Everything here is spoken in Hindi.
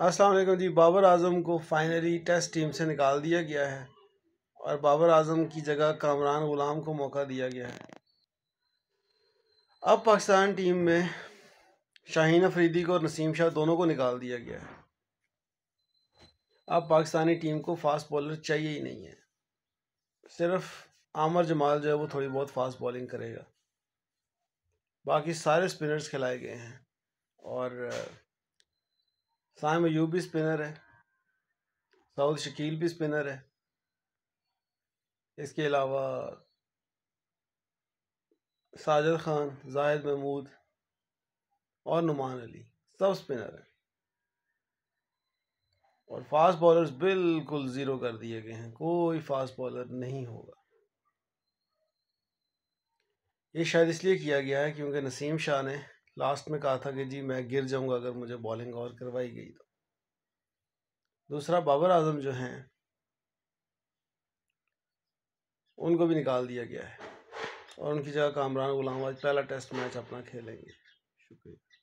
अस्सलाम वालेकुम जी। बाबर आज़म को फाइनली टेस्ट टीम से निकाल दिया गया है और बाबर आज़म की जगह कामरान गुलाम को मौका दिया गया है। अब पाकिस्तान टीम में शाहीन अफरीदी को और नसीम शाह दोनों को निकाल दिया गया है। अब पाकिस्तानी टीम को फास्ट बॉलर चाहिए ही नहीं है। सिर्फ़ आमर जमाल जो है वो थोड़ी बहुत फास्ट बॉलिंग करेगा। बाकी सारे स्पिनर्स खिलाए गए हैं और साइम अयूब भी स्पिनर है साउद शकील भी स्पिनर है। इसके अलावा साजिद खान जाहिद महमूद और नुमान अली सब स्पिनर हैं। और फास्ट बॉलर्स बिल्कुल ज़ीरो कर दिए गए हैं, कोई फास्ट बॉलर नहीं होगा। ये शायद इसलिए किया गया है क्योंकि नसीम शाह ने लास्ट में कहा था कि जी मैं गिर जाऊँगा अगर मुझे बॉलिंग और करवाई गई तो। दूसरा बाबर आज़म जो हैं, उनको भी निकाल दिया गया है। और उनकी जगह कामरान गुलाम आज पहला टेस्ट मैच अपना खेलेंगे। शुक्रिया।